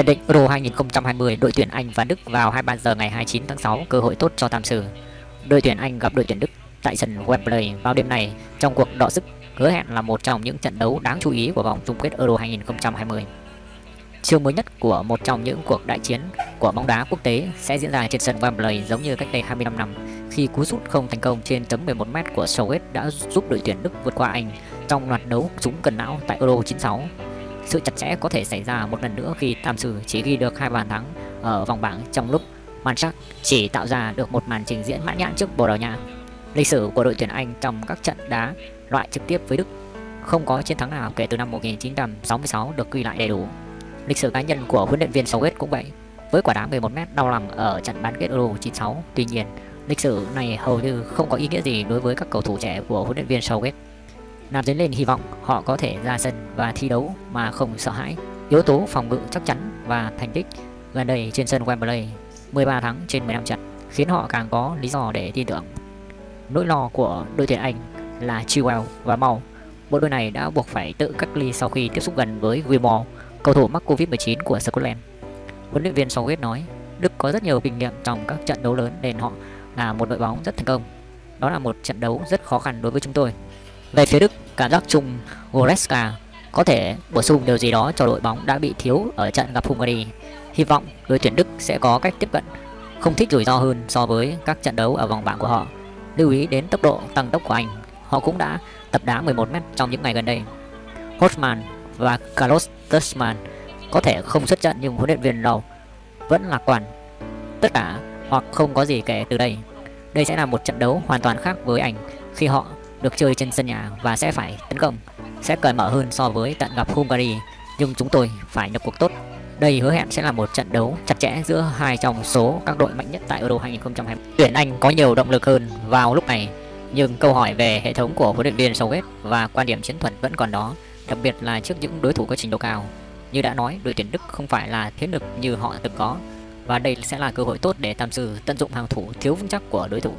Nhận định Euro 2020 đội tuyển Anh và Đức vào 23 giờ ngày 29 tháng 6 cơ hội tốt cho tam Sử. Đội tuyển Anh gặp đội tuyển Đức tại sân Wembley vào đêm này trong cuộc đọ sức, hứa hẹn là một trong những trận đấu đáng chú ý của vòng chung kết Euro 2020. Chương mới nhất của một trong những cuộc đại chiến của bóng đá quốc tế sẽ diễn ra trên sân Wembley giống như cách đây 25 năm, khi cú sút không thành công trên tấm 11m của Southgate đã giúp đội tuyển Đức vượt qua Anh trong loạt đấu súng cần não tại Euro 96. Sự chặt chẽ có thể xảy ra một lần nữa khi Tam Sử chỉ ghi được hai bàn thắng ở vòng bảng trong lúc Manchak chỉ tạo ra được một màn trình diễn mãn nhãn trước Bồ Đào Nha. Lịch sử của đội tuyển Anh trong các trận đá loại trực tiếp với Đức không có chiến thắng nào kể từ năm 1966 được ghi lại đầy đủ. Lịch sử cá nhân của huấn luyện viên Southgate cũng vậy. Với quả đá 11m đau lòng ở trận bán kết Euro 96, tuy nhiên, lịch sử này hầu như không có ý nghĩa gì đối với các cầu thủ trẻ của huấn luyện viên Southgate. Nam dấy lên hy vọng họ có thể ra sân và thi đấu mà không sợ hãi. Yếu tố phòng ngự chắc chắn và thành tích gần đây trên sân Wembley 13 thắng trên 15 trận khiến họ càng có lý do để tin tưởng. Nỗi lo của đội tuyển Anh là Chilwell và Mau. Bộ đôi này đã buộc phải tự cách ly sau khi tiếp xúc gần với Gilmore, cầu thủ mắc Covid-19 của Scotland. Huấn luyện viên Southgate nói, Đức có rất nhiều kinh nghiệm trong các trận đấu lớn nên họ là một đội bóng rất thành công. Đó là một trận đấu rất khó khăn đối với chúng tôi. Về phía Đức, cảm giác chung Goretzka có thể bổ sung điều gì đó cho đội bóng đã bị thiếu ở trận gặp Hungary. Hy vọng đội tuyển Đức sẽ có cách tiếp cận không thích rủi ro hơn so với các trận đấu ở vòng bảng của họ. Lưu ý đến tốc độ tăng tốc của anh, họ cũng đã tập đá 11m trong những ngày gần đây. Hotman và Carlos Tuchman có thể không xuất trận nhưng huấn luyện viên đầu vẫn lạc quan. Tất cả hoặc không có gì kể từ đây. Đây sẽ là một trận đấu hoàn toàn khác với anh khi họ được chơi trên sân nhà và sẽ phải tấn công, sẽ cởi mở hơn so với trận gặp Hungary, nhưng chúng tôi phải nhập cuộc tốt. Đây hứa hẹn sẽ là một trận đấu chặt chẽ giữa hai trong số các đội mạnh nhất tại Euro 2020. Tuyển Anh có nhiều động lực hơn vào lúc này, nhưng câu hỏi về hệ thống của huấn luyện viên Southgate và quan điểm chiến thuật vẫn còn đó, đặc biệt là trước những đối thủ có trình độ cao. Như đã nói, đội tuyển Đức không phải là thế lực như họ từng có, và đây sẽ là cơ hội tốt để Tam Sư tận dụng hàng thủ thiếu vững chắc của đối thủ.